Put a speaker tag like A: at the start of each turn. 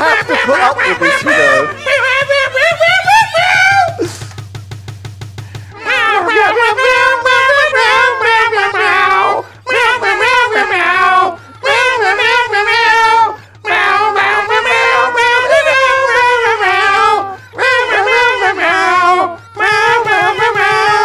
A: have to put up with this, you know.